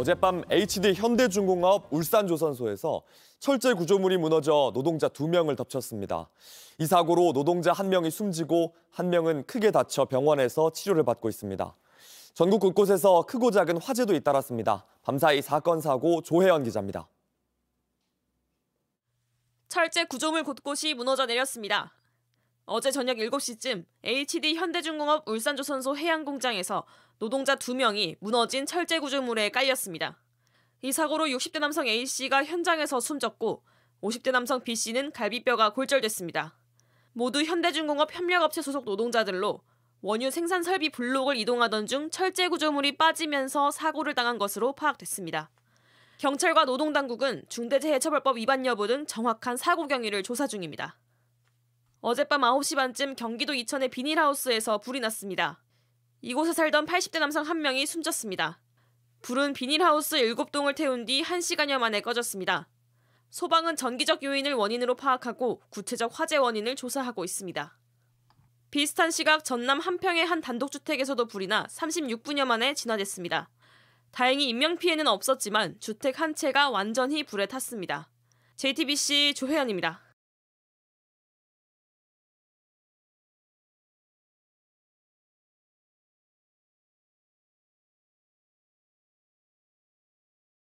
어젯밤 HD 현대중공업 울산조선소에서 철제 구조물이 무너져 노동자 두명을 덮쳤습니다. 이 사고로 노동자 한명이 숨지고 한명은 크게 다쳐 병원에서 치료를 받고 있습니다. 전국 곳곳에서 크고 작은 화재도 잇따랐습니다. 밤사이 사건 사고 조혜연 기자입니다. 철제 구조물 곳곳이 무너져 내렸습니다. 어제 저녁 7시쯤 HD 현대중공업 울산조선소 해양공장에서 노동자 2명이 무너진 철제 구조물에 깔렸습니다. 이 사고로 60대 남성 A씨가 현장에서 숨졌고 50대 남성 B씨는 갈비뼈가 골절됐습니다. 모두 현대중공업 협력업체 소속 노동자들로 원유 생산 설비 블록을 이동하던 중 철제 구조물이 빠지면서 사고를 당한 것으로 파악됐습니다. 경찰과 노동당국은 중대재해처벌법 위반 여부 등 정확한 사고 경위를 조사 중입니다. 어젯밤 9시 반쯤 경기도 이천의 비닐하우스에서 불이 났습니다. 이곳에 살던 80대 남성 한 명이 숨졌습니다. 불은 비닐하우스 7동을 태운 뒤 1시간여 만에 꺼졌습니다. 소방은 전기적 요인을 원인으로 파악하고 구체적 화재 원인을 조사하고 있습니다. 비슷한 시각 전남 한평의 한 단독주택에서도 불이 나 36분여 만에 진화됐습니다. 다행히 인명피해는 없었지만 주택 한 채가 완전히 불에 탔습니다. JTBC 조혜연입니다.